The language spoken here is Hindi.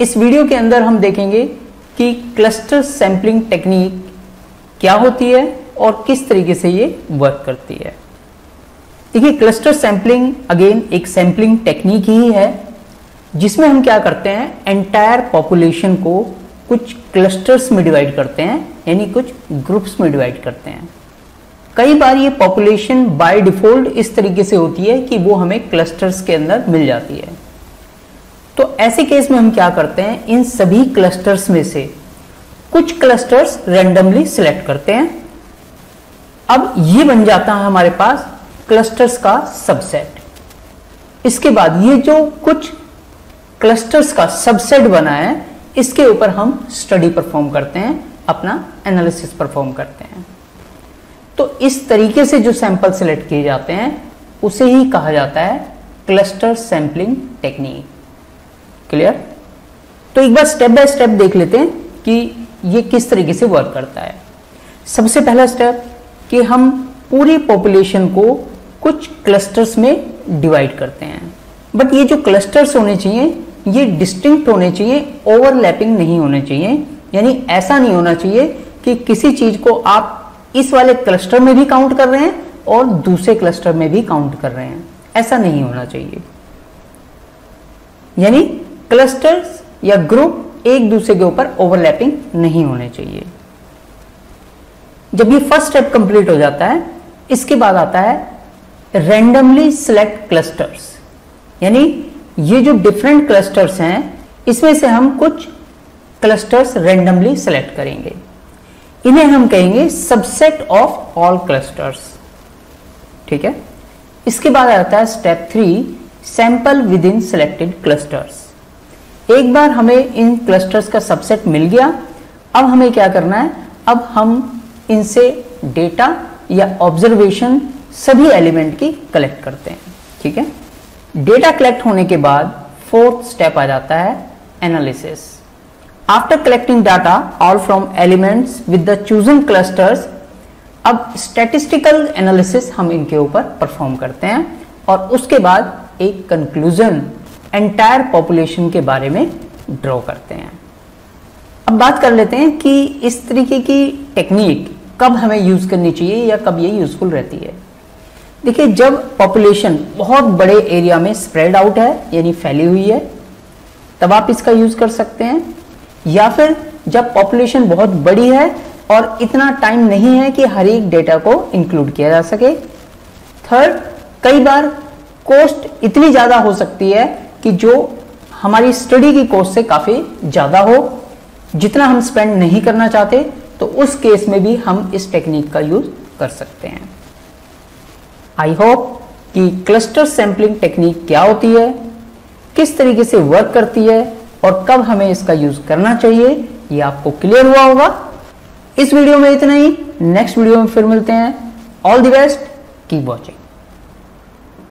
इस वीडियो के अंदर हम देखेंगे कि क्लस्टर सैंपलिंग टेक्निक क्या होती है और किस तरीके से ये वर्क करती है। देखिए क्लस्टर सैंपलिंग अगेन एक सैंपलिंग टेक्निक ही है, जिसमें हम क्या करते हैं एंटायर पॉपुलेशन को कुछ क्लस्टर्स में डिवाइड करते हैं, यानी कुछ ग्रुप्स में डिवाइड करते हैं। कई बार ये पॉपुलेशन बाय डिफ़ॉल्ट इस तरीके से होती है कि वो हमें क्लस्टर्स के अंदर मिल जाती है। तो ऐसे केस में हम क्या करते हैं? इन सभी क्लस्टर्स में से कुछ क्लस्टर्स रैंडमली सिलेक्ट करते हैं। अब ये बन जाता है हमारे पास क्लस्टर्स का सबसेट इसके बाद ये जो कुछ क्लस्टर्स का सबसेट बना है, इसके ऊपर हम स्टडी परफॉर्म करते हैं, अपना एनालिसिस परफॉर्म करते हैं। तो इस तरीके से जो सैंपल सिलेक्ट किए जाते हैं, उसे ही कहा जाता है क्लस्टर सैंपलिंग टेक्निक क्लियर तो एक बार स्टेप बाय स्टेप देख लेते हैं कि ये किस तरीके से वर्क करता है। सबसे पहला स्टेप कि हम पूरी पॉपुलेशन को कुछ क्लस्टर्स में डिवाइड करते हैं। बट ये जो क्लस्टर्स होने चाहिए, ये डिस्टिंक्ट होने चाहिए ओवरलैपिंग नहीं होने चाहिए। यानी ऐसा नहीं होना चाहिए कि किसी चीज़ को आप इस वाले क्लस्टर में भी काउंट कर रहे हैं और दूसरे क्लस्टर में भी काउंट कर रहे हैं। ऐसा नहीं होना चाहिए। यानी क्लस्टर्स या ग्रुप एक दूसरे के ऊपर ओवरलैपिंग नहीं होने चाहिए। जब ये फ़र्स्ट स्टेप कंप्लीट हो जाता है, इसके बाद आता है रैंडमली सिलेक्ट क्लस्टर्स यानी ये जो डिफरेंट क्लस्टर्स हैं, इसमें से हम कुछ क्लस्टर्स रैंडमली सेलेक्ट करेंगे। इन्हें हम कहेंगे सबसेट ऑफ़ ऑल क्लस्टर्स ठीक है? इसके बाद आता है step three sample within selected clusters एक बार हमें इन क्लस्टर्स का सबसेट मिल गया। अब हमें क्या करना है? अब हम इनसे डेटा या ऑब्जर्वेशन सभी एलिमेंट की कलेक्ट करते हैं, ठीक है? डेटा कलेक्ट होने के बाद फोर्थ स्टेप आ जाता है analysis after collecting data all from elements with the chosen clusters अब स्टेटिस्टिकल एनालिसिस हम इनके ऊपर परफॉर्म करते हैं और उसके बाद एक कंक्लूजन एंटायर पॉपुलेशन के बारे में ड्रॉ करते हैं। अब बात कर लेते हैं कि इस तरीके की टेक्निक कब हमें यूज़ करनी चाहिए या कब ये यूजफुल रहती है। देखिए, जब पॉपुलेशन बहुत बड़े एरिया में स्प्रेड आउट है, यानी फैली हुई है, तब आप इसका यूज़ कर सकते हैं। या फिर जब पॉपुलेशन बहुत बड़ी है और इतना टाइम नहीं है कि हर एक डेटा को इंक्लूड किया जा सके। थर्ड कई बार कॉस्ट इतनी ज़्यादा हो सकती है कि जो हमारी स्टडी की कॉस्ट से काफ़ी ज़्यादा हो, जितना हम स्पेंड नहीं करना चाहते तो उस केस में भी हम इस टेक्निक का यूज़ कर सकते हैं। आई होप कि क्लस्टर सैंपलिंग टेक्निक क्या होती है, किस तरीके से वर्क करती है, और कब हमें इसका यूज़ करना चाहिए, ये आपको क्लियर हुआ होगा। इस वीडियो में इतना ही। नेक्स्ट वीडियो में फिर मिलते हैं। All the best keep watching